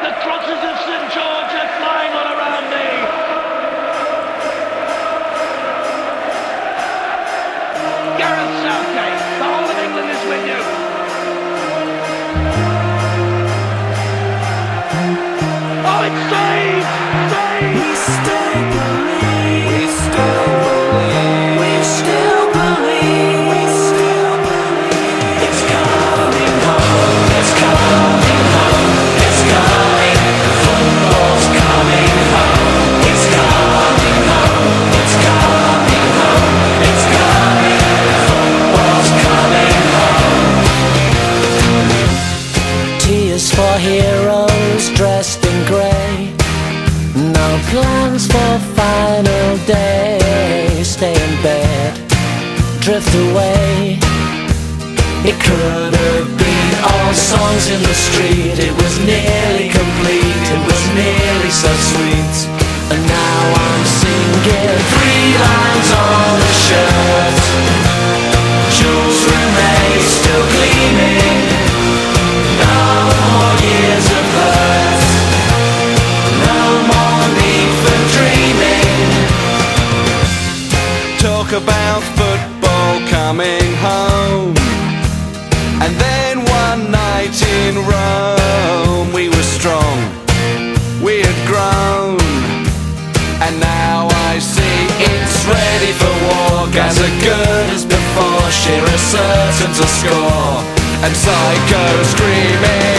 The crosses of St George are flying all around me. Gareth Southgate, the whole of England is with you. For heroes dressed in grey. No plans for final day. Stay in bed, drift away. It could have been all songs in the street. It was nearly complete. It was nearly so sweet. Are good as before, Shearer certain to score. And Psycho screaming,